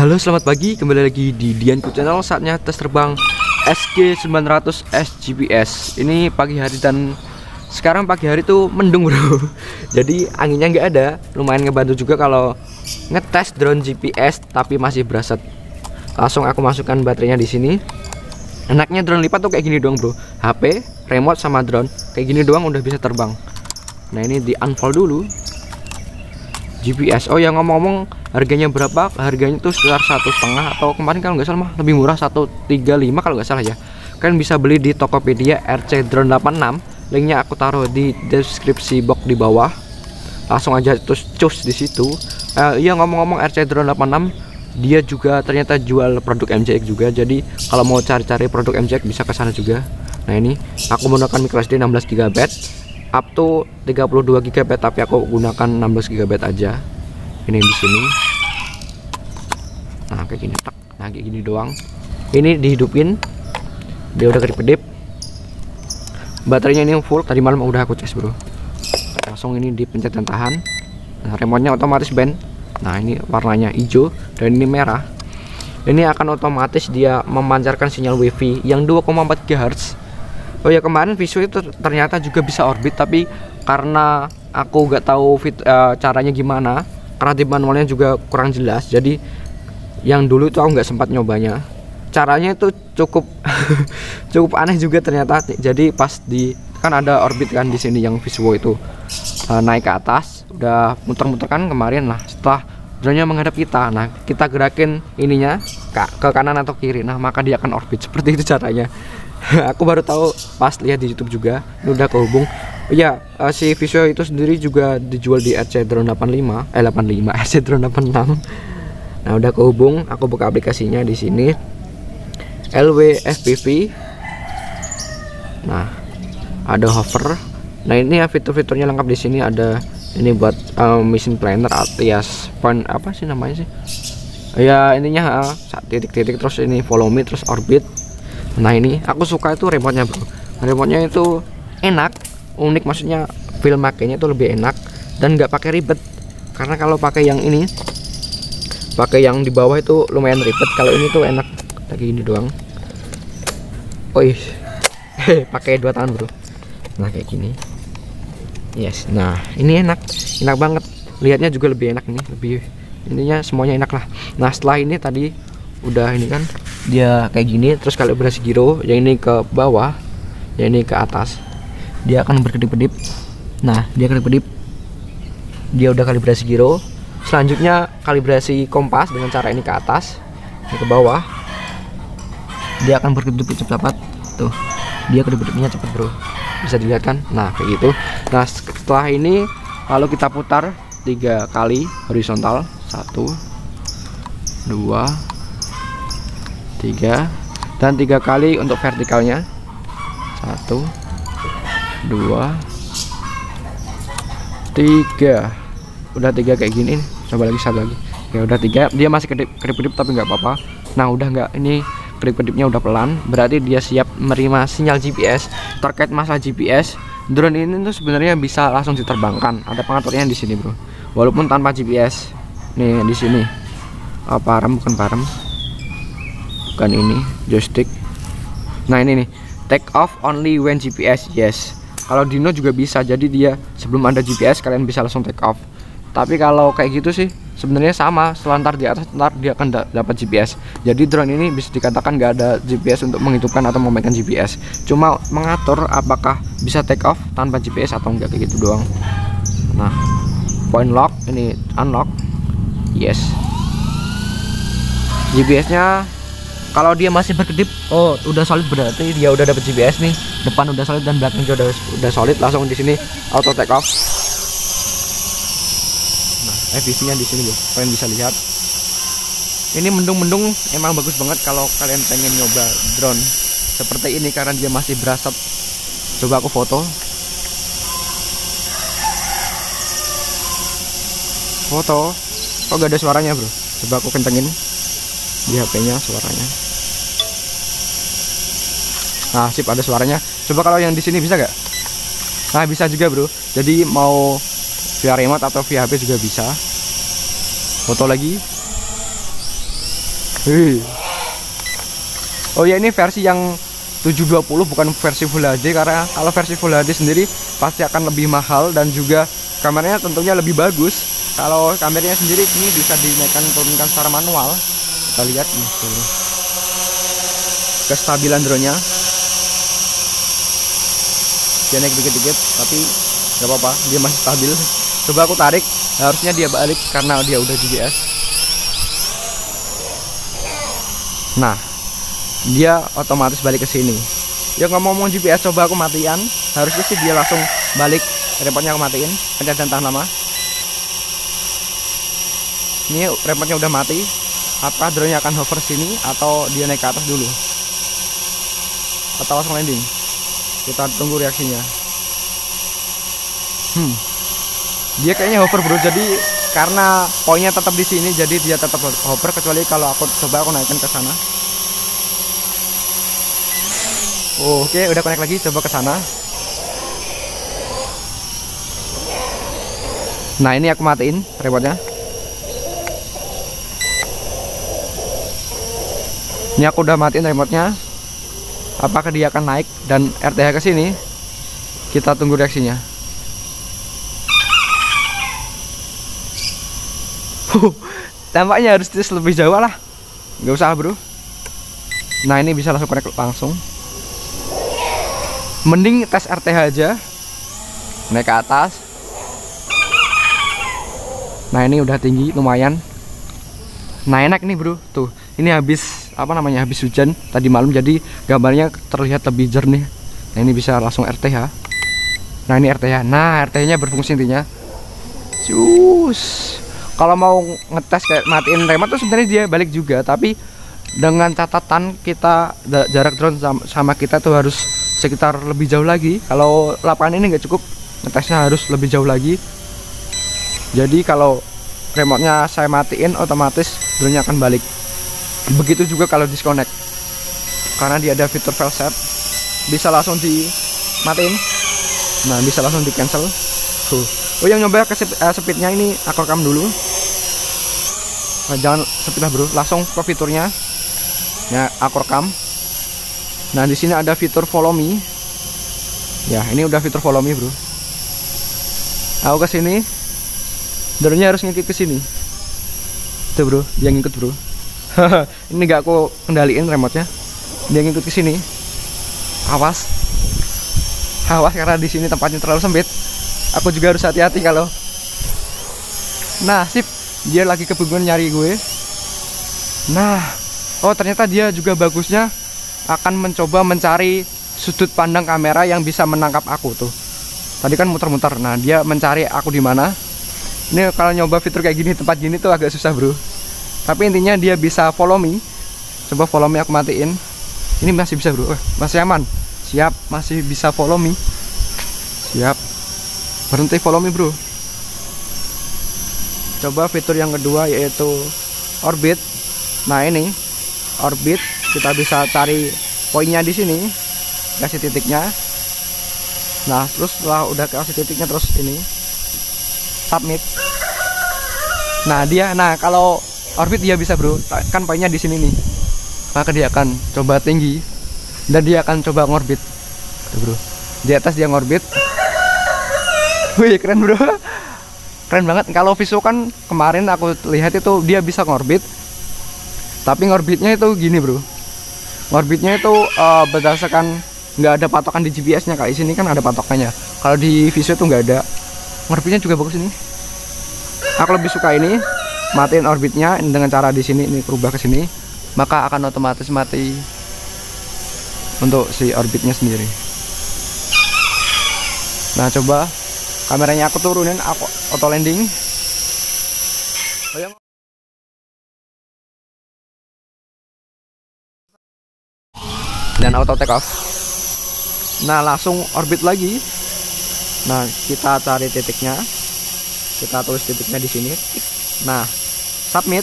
Halo selamat pagi. Kembali lagi di Dianku Channel. Saatnya tes terbang SG900 SGPS ini pagi hari dan sekarang pagi hari tuh mendung bro. Jadi anginnya nggak ada. Lumayan ngebantu juga kalau ngetes drone GPS tapi masih berasa. Langsung aku masukkan baterainya di sini. Enaknya drone lipat tuh kayak gini doang bro. HP remote sama drone. Kayak gini doang udah bisa terbang. Nah ini di unfold dulu GPS oh ya ngomong-ngomong harganya berapa? Harganya tuh sekitar satu setengah atau kemarin kalau nggak salah mah lebih murah 135 kalau nggak salah ya. Kalian bisa beli di Tokopedia RC Drone 86 linknya aku taruh di deskripsi box di bawah. Langsung aja terus cus di situ. Uh, iya ngomong-ngomong RC Drone 86 dia juga ternyata jual produk MJX juga. Jadi kalau mau cari-cari produk MJX bisa ke sana juga. Nah ini aku menggunakan microSD 16 GB up to 32 GB tapi aku gunakan 16 GB aja. Ini di sini. Nah kayak gini tak. Nah kayak gini doang. Ini dihidupin. Dia udah kedip-kedip. Baterainya ini full. Tadi malam udah aku tes bro. Langsung ini dipencet dan tahan. Nah remote otomatis band nah ini warnanya hijau dan ini merah. Ini akan otomatis dia memancarkan sinyal wifi yang 2,4 GHz Oh ya kemarin visual itu ternyata juga bisa orbit tapi karena aku nggak tahu fit, uh, caranya gimana karena di manualnya juga kurang jelas jadi yang dulu itu aku nggak sempat nyobanya. Caranya itu cukup cukup aneh juga ternyata jadi pas di kan ada orbit kan di sini yang visual itu uh, naik ke atas udah muter-muter kan kemarin lah setelah drone menghadap kita. Nah kita gerakin ininya ke, ke kanan atau kiri nah maka dia akan orbit. Seperti itu caranya aku baru tahu pas lihat di YouTube juga ini udah kehubung. Ya uh, si visual itu sendiri juga dijual di RC Drone 85 eh 85 RC Drone 86 nah udah kehubung aku buka aplikasinya di sini. LW FPV nah ada hover. Nah ini ya fitur-fiturnya lengkap di sini. Ada ini buat um, mission planner alias point apa sih namanya sih? Ya ininya uh, titik-titik terus ini follow me terus orbit nah ini aku suka itu remote-nya bro. Remote-nya itu enak unik maksudnya feel makainya itu lebih enak dan nggak pakai ribet. Karena kalau pakai yang ini pakai yang di bawah itu lumayan ribet. Kalau ini tuh enak lagi ini doang. Oh pakai dua tangan bro. Nah kayak gini. Yes. Nah ini enak. Enak banget. Lihatnya juga lebih enak ini lebih intinya semuanya enak lah. Nah setelah ini tadi udah ini kan dia kayak gini terus kalibrasi giro yang ini ke bawah yang ini ke atas dia akan berkedip-kedip. Nah dia kedip-kedip. Dia udah kalibrasi giro. Selanjutnya kalibrasi kompas dengan cara ini ke atas ini ke bawah. Dia akan berkedip-kedip cepat tuh dia kedip-kedipnya cepat bro. Bisa dilihat kan? Nah kayak gitu. Nah setelah ini lalu kita putar tiga kali horizontal. Satu dua tiga. Dan tiga kali untuk vertikalnya. Satu dua tiga. Udah tiga kayak gini coba lagi satu lagi. Ya udah tiga. Dia masih kedip kedip, -kedip tapi nggak apa-apa. Nah udah nggak. Ini kedip kedipnya udah pelan. Berarti dia siap menerima sinyal GPS terkait masalah GPS drone ini tuh sebenarnya bisa langsung diterbangkan. Ada pengaturnya di sini bro. Walaupun tanpa GPS nih di sini. Apa parem bukan parem bukan ini joystick. Nah ini nih. Take off only when GPS yes. Kalau Dino juga bisa jadi dia sebelum ada GPS kalian bisa langsung take off. Tapi kalau kayak gitu sih sebenarnya sama. Selantar di atas ntar dia akan da dapat GPS jadi drone ini bisa dikatakan nggak ada GPS untuk menghitungkan atau memainkan GPS cuma mengatur apakah bisa take off tanpa GPS atau enggak kayak gitu doang. Nah point lock ini unlock. Yes. GPS nya kalau dia masih berkedip oh udah solid berarti dia udah dapet GPS nih. Depan udah solid dan belakang juga udah udah solid langsung di sini auto take off. Nah FPV nya di sini kalian bisa lihat. Ini mendung-mendung emang bagus banget kalau kalian pengen nyoba drone seperti ini karena dia masih berasap. Coba aku foto. Foto. Kok gak ada suaranya bro? Coba aku kencengin di HP-nya suaranya. Nah, sip ada suaranya. Coba kalau yang di sini bisa gak? Nah, bisa juga, Bro. Jadi mau via remote atau via HP juga bisa. Foto lagi. Hei. Oh ya ini versi yang 720 bukan versi Full HD karena kalau versi Full HD sendiri pasti akan lebih mahal dan juga kameranya tentunya lebih bagus. Kalau kameranya sendiri ini bisa dinaikkan turunkan secara manual. Kita lihat nih tuh. Kestabilan drone-nya. Dia naik dikit-dikit tapi nggak apa-apa, dia masih stabil. Coba aku tarik, harusnya dia balik karena dia udah GPS. Nah, dia otomatis balik ke sini. Ya ngomong-ngomong GPS coba aku matian, harusnya sih dia langsung balik. Remote-nya aku matiin, pencet tahan lama. Ini remote-nya udah mati. Apakah drone-nya akan hover sini atau dia naik ke atas dulu? Atau langsung landing? Kita tunggu reaksinya. Hmm. Dia kayaknya hover bro, jadi karena poinnya tetap di sini, jadi dia tetap hover kecuali kalau aku coba aku naikkan ke sana. Oh, Oke, udah connect lagi. Coba ke sana. Nah, ini aku matiin remote-nya. Ini aku udah matiin remote-nya. Apakah dia akan naik dan RTH ke sini? Kita tunggu reaksinya. Tampaknya harus tes lebih jauh lah. Gak usah, Bro. Nah, ini bisa langsung connect langsung mending tes RTH aja naik ke atas nah ini udah tinggi lumayan nah enak nih bro tuh ini habis apa namanya habis hujan tadi malam jadi gambarnya terlihat lebih jernih. Nah ini bisa langsung RTH nah ini RTH nah RTH nya berfungsi intinya. Cus kalau mau ngetes kayak matiin remote tuh sebenarnya dia balik juga tapi dengan catatan kita jarak drone sama kita tuh harus sekitar lebih jauh lagi. Kalau lapangan ini nggak cukup ngetesnya harus lebih jauh lagi. Jadi kalau remote-nya saya matiin otomatis drone-nya akan balik begitu juga kalau disconnect karena dia ada fitur file set bisa langsung dimatiin nah bisa langsung di cancel tuh oh yang nyoba ke uh, speednya ini aku rekam dulu nah, jangan speed lah bro langsung ke fiturnya ya aku rekam Nah, di sini ada fitur follow me. Ya, ini udah fitur follow me, Bro. Aku ke sini. harus ngikut ke sini. Tuh, Bro, dia ngikut, Bro. ini gak aku kendaliin remote-nya. Dia ngikut ke sini. Awas. Awas karena di sini tempatnya terlalu sempit. Aku juga harus hati-hati kalau Nah, sip. Dia lagi kebingungan nyari gue. Nah, oh ternyata dia juga bagusnya akan mencoba mencari sudut pandang kamera yang bisa menangkap aku tuh tadi kan muter-muter nah dia mencari aku di mana ini kalau nyoba fitur kayak gini tempat gini tuh agak susah bro tapi intinya dia bisa follow me. Coba follow me aku matiin. Ini masih bisa bro. Eh, masih aman. Siap masih bisa follow me. Siap. Berhenti follow me bro. Coba fitur yang kedua yaitu orbit. Nah ini orbit. Kita bisa cari poinnya di sini. Kasih titiknya. Nah terus setelah udah kasih titiknya terus ini submit. Nah dia. Nah kalau orbit dia bisa bro. Kan poinnya di sini nih. Maka dia akan coba tinggi dan dia akan coba ngorbit. Bro. Di atas dia ngorbit. Wih keren bro. Keren banget. Kalau visual kan kemarin aku lihat itu dia bisa ngorbit. Tapi ngorbitnya itu gini bro. Orbitnya itu uh, berdasarkan nggak ada patokan di GPS-nya kali sini kan ada patokannya. Kalau di Visio itu nggak ada. Orbitnya juga bagus ini. Aku lebih suka ini matiin orbitnya dengan cara di sini ini berubah ke sini maka akan otomatis mati untuk si orbitnya sendiri. Nah coba kameranya aku turunin aku auto landing. Dan auto take off. Nah langsung orbit lagi. Nah kita cari titiknya. Kita tulis titiknya di sini nah submit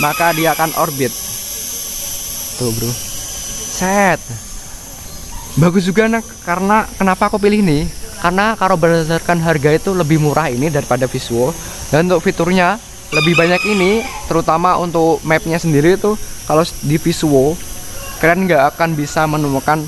maka dia akan orbit. Tuh bro. Set. Bagus juga nak. Karena kenapa aku pilih ini? Karena kalau berdasarkan harga itu lebih murah ini daripada visual. Dan untuk fiturnya lebih banyak ini terutama untuk mapnya sendiri itu kalau di visual kalian nggak akan bisa menemukan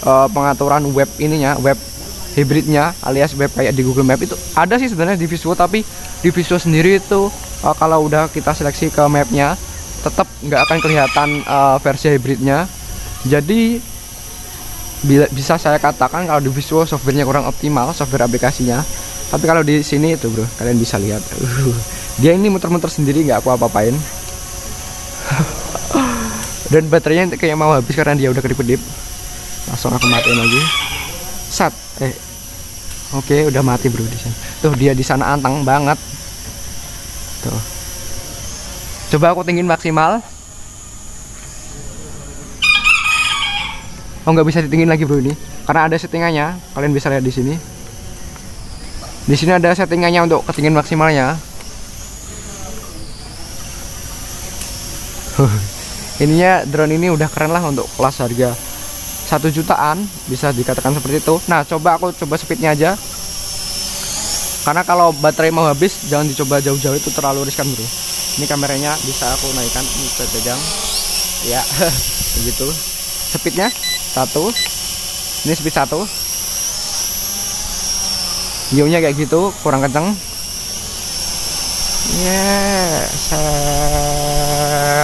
uh, pengaturan web ininya web hybridnya alias web kayak di Google Map itu. Ada sih sebenarnya di visual tapi di visual sendiri itu uh, kalau udah kita seleksi ke mapnya tetap nggak akan kelihatan uh, versi hybridnya. Jadi bila, bisa saya katakan kalau di visual softwarenya kurang optimal software aplikasinya. Tapi kalau di sini itu bro kalian bisa lihat. Dia ini muter-muter sendiri nggak aku apa-apain. Dan baterainya kayak mau habis karena dia udah kedip-kedip. Langsung aku matiin lagi. Sat eh oke udah mati bro di sana. Tuh dia di sana antang banget. Tuh. Coba aku tinggiin maksimal. Oh nggak bisa ditinggiin lagi bro ini. Karena ada settingannya. Kalian bisa lihat di sini. Di sini ada settingannya untuk ketinggian maksimalnya. Ininya drone ini udah keren lah untuk kelas harga satu jutaan bisa dikatakan seperti itu. Nah coba aku coba speednya aja. Karena kalau baterai mau habis jangan dicoba jauh-jauh itu terlalu riskan bro. Ini kameranya bisa aku naikkan ini saya pegang ya begitu. Speednya satu. Ini speed satu. View-nya kayak gitu kurang kenceng. Yeah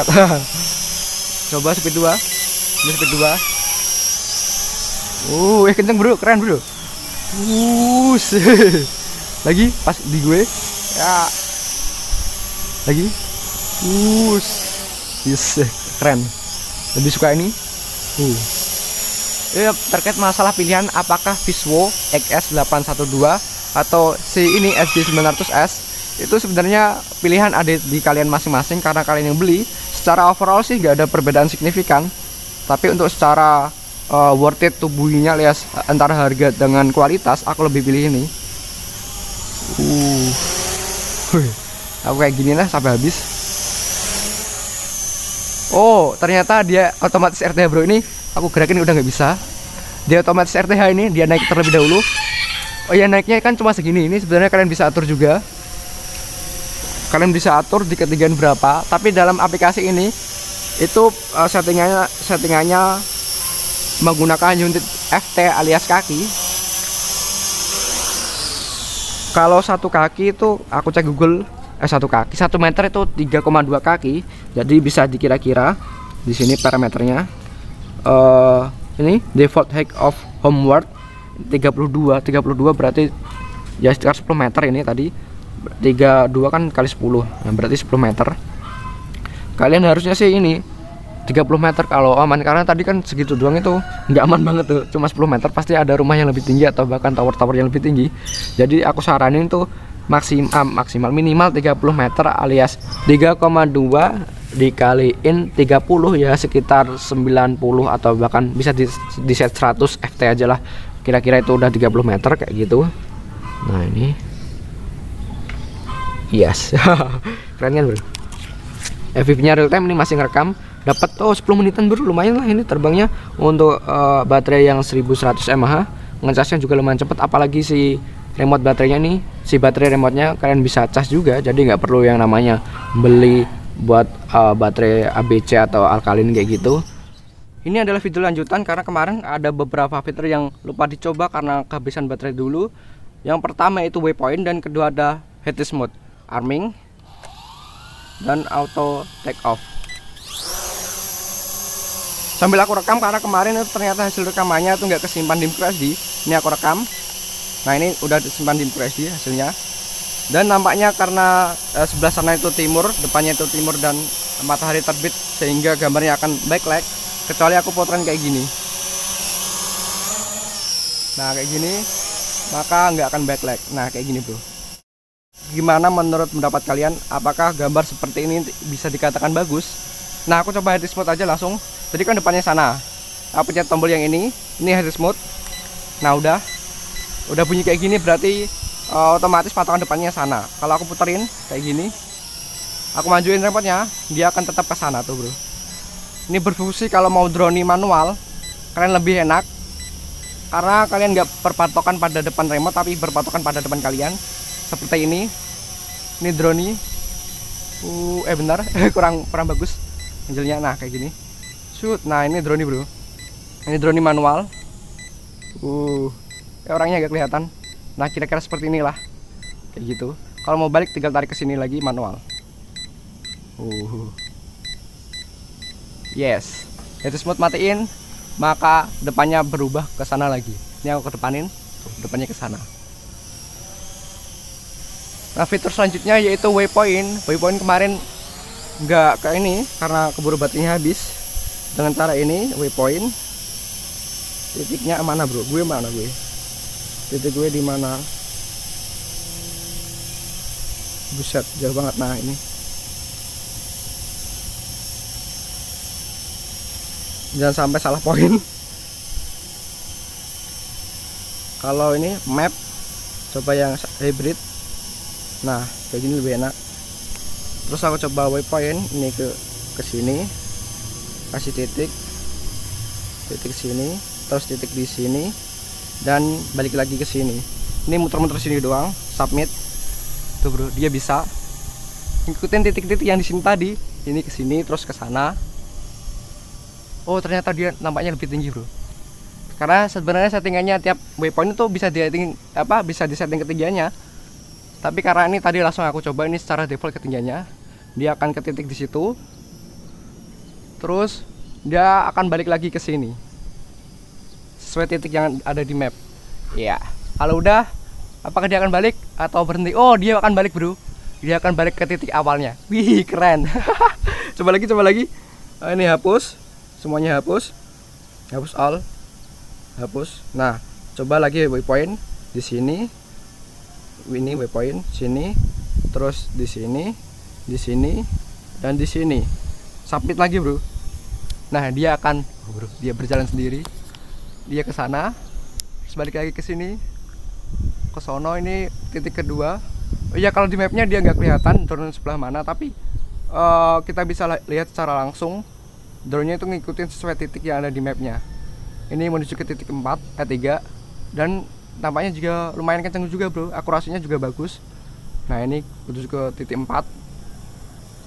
coba speed 2 ini speed 2 Uh, eh kenceng bro, keren bro. Uh, lagi pas di gue. Ya. Lagi. Uh, yes, keren. Lebih suka ini. Uh. Ya, terkait masalah pilihan apakah Viswo XS812 atau si ini SG900S itu sebenarnya pilihan ada di kalian masing-masing karena kalian yang beli secara overall sih gak ada perbedaan signifikan tapi untuk secara uh, worth it tubuhnya lihat antara harga dengan kualitas aku lebih pilih ini. Uh. Aku kayak gini lah sampai habis. Oh ternyata dia otomatis RTH bro. Ini aku gerakin udah nggak bisa. Dia otomatis RTH ini dia naik terlebih dahulu. Oh ya naiknya kan cuma segini. Ini sebenarnya kalian bisa atur juga. Kalian bisa atur di ketinggian berapa. Tapi dalam aplikasi ini itu uh, settingannya settingannya menggunakan unit FT alias kaki. Kalau satu kaki itu aku cek Google eh satu kaki satu meter itu 3,2 kaki. Jadi bisa dikira-kira di sini parameternya. Uh, ini default height of homeward 32 32 berarti ya sekitar 10 meter ini tadi. 32 kan kali 10 nah berarti 10 meter. Kalian harusnya sih ini 30 meter kalau aman karena tadi kan segitu doang itu nggak aman banget tuh. Cuma 10 meter pasti ada rumah yang lebih tinggi atau bahkan tower-tower yang lebih tinggi. Jadi aku saranin tuh maksimal ah, maksimal minimal 30 meter alias 3,2 dikaliin 30 ya sekitar 90 atau bahkan bisa di, di set 100 FT aja lah. Kira-kira itu udah 30 meter kayak gitu. Nah ini. Yes. Keren kan bro? FVP nya real time ini masih ngerekam dapat oh 10 menitan bro. Lumayan lah ini terbangnya untuk uh, baterai yang 1100 mAh. Ngecasnya juga lumayan cepat apalagi si remote baterainya nih. Si baterai remote-nya kalian bisa cas juga jadi nggak perlu yang namanya beli buat uh, baterai ABC atau alkalin kayak gitu. Ini adalah video lanjutan karena kemarin ada beberapa fitur yang lupa dicoba karena kehabisan baterai dulu. Yang pertama itu waypoint dan kedua ada headless mode arming dan auto take off sambil aku rekam karena kemarin itu ternyata hasil rekamannya itu nggak kesimpan di SD ini aku rekam. Nah ini udah disimpan di SD hasilnya. Dan nampaknya karena eh, sebelah sana itu timur depannya itu timur dan matahari terbit sehingga gambarnya akan backlight kecuali aku potret kayak gini. Nah kayak gini maka nggak akan backlight nah kayak gini bro. Gimana menurut pendapat kalian? Apakah gambar seperti ini bisa dikatakan bagus? Nah aku coba head mode aja langsung jadi kan depannya sana. Aku pencet tombol yang ini. Ini head mode nah udah. Udah bunyi kayak gini berarti uh, otomatis patokan depannya sana. Kalau aku puterin kayak gini aku majuin remote-nya dia akan tetap ke sana tuh bro. Ini berfungsi kalau mau drone manual kalian lebih enak. Karena kalian nggak berpatokan pada depan remote tapi berpatokan pada depan kalian. Seperti ini. Ini drone uh eh bentar. Kurang kurang bagus. Angelnya nah kayak gini shoot. Nah ini drone bro. Ini drone manual. Uh ya orangnya agak kelihatan. Nah kira-kira seperti inilah. Kayak gitu. Kalau mau balik tinggal tarik ke sini lagi manual. Uh. Yes. Itu smooth matiin maka depannya berubah ke sana lagi. Ini aku ke depanin tuh depannya ke sana. Nah fitur selanjutnya yaitu waypoint. Waypoint kemarin nggak ke ini karena keburu baterainya habis dengan cara ini waypoint. Titiknya mana bro? Gue mana gue? Titik gue di mana? Buset jauh banget. Nah ini. Jangan sampai salah poin. Kalau ini map. Coba yang hybrid. Nah kayak gini lebih enak. Terus aku coba waypoint ini ke ke sini kasih titik. Titik sini terus titik di sini dan balik lagi ke sini. Ini muter-muter sini doang submit. Tuh bro dia bisa. Ikutin titik-titik yang di sini tadi. Ini ke sini terus ke sana. Oh ternyata dia nampaknya lebih tinggi bro. Karena sebenarnya settingannya tiap waypoint itu bisa di setting apa bisa di setting ketinggiannya. Tapi karena ini tadi langsung aku coba ini secara default ketinggiannya. Dia akan ke titik di situ terus dia akan balik lagi ke sini. Sesuai titik yang ada di map. Ya kalau udah apakah dia akan balik atau berhenti? Oh dia akan balik bro. Dia akan balik ke titik awalnya. Wih keren. Coba lagi coba lagi. Oh, ini hapus. Semuanya hapus. Hapus all. Hapus. Nah coba lagi waypoint di sini. Ini waypoint sini. Terus di sini di sini dan di sini. Submit lagi bro nah dia akan oh dia berjalan sendiri. Dia ke sana sebalik lagi ke sini. Ke sono ini titik kedua. Oh, ya kalau di mapnya dia nggak kelihatan drone sebelah mana tapi uh, kita bisa lihat secara langsung. Drone-nya itu ngikutin sesuai titik yang ada di mapnya. Ini menuju ke titik 4 eh 3 dan tampaknya juga lumayan kencang juga bro. Akurasinya juga bagus. Nah ini menuju ke titik 4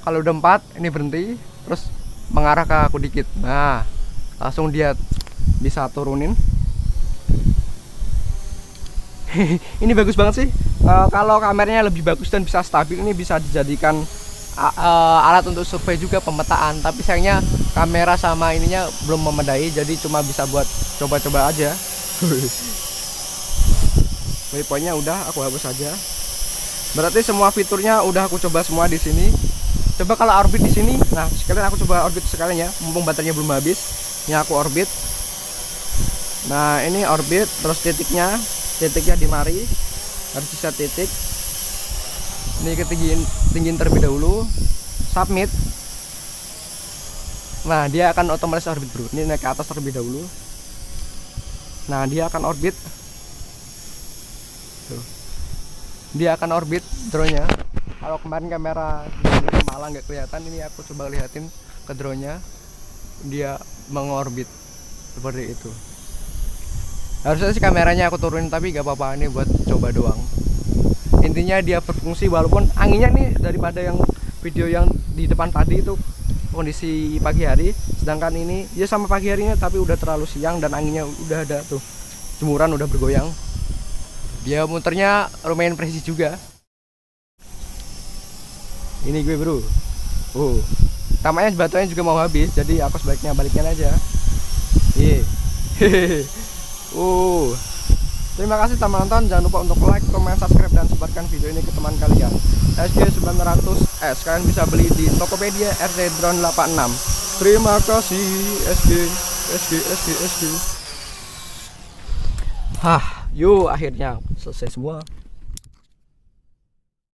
kalau udah 4 ini berhenti. Terus mengarah ke aku dikit. Nah langsung dia bisa turunin. Ini bagus banget sih. Uh, kalau kameranya lebih bagus dan bisa stabil ini bisa dijadikan uh, alat untuk survei juga pemetaan. Tapi sayangnya kamera sama ininya belum memadai jadi cuma bisa buat coba-coba aja. Waypointnya udah aku hapus saja berarti semua fiturnya udah aku coba semua di sini coba kalau orbit di sini nah sekalian aku coba orbit sekalian ya. Mumpung baterainya belum habis ini aku orbit. Nah ini orbit terus titiknya titiknya di mari. Harus bisa titik. Ini ketinggiin tinggiin terlebih dahulu. Submit. Nah dia akan otomatis orbit bro. Ini naik ke atas terlebih dahulu. Nah dia akan orbit. Tuh. dia akan orbit drone nya kalau kemarin kamera malah nggak kelihatan. Ini aku coba lihatin ke drone nya dia mengorbit seperti itu. Harusnya sih kameranya aku turunin tapi gak apa-apa. Ini buat coba doang. Intinya dia berfungsi walaupun anginnya nih daripada yang video yang di depan tadi itu kondisi pagi hari. Sedangkan ini ya sama pagi harinya tapi udah terlalu siang dan anginnya udah ada tuh. Jemuran udah bergoyang. Dia muternya lumayan presisi juga ini gue bro oh tamanya batuannya juga mau habis jadi aku sebaiknya balikin aja iya Uh. Terima kasih telah menonton. Jangan lupa untuk like, comment, subscribe dan sebarkan video ini ke teman kalian. SG 900S kalian bisa beli di Tokopedia RT Drone 86. Terima kasih SG SG SG SG. Hah, yuk akhirnya selesai semua.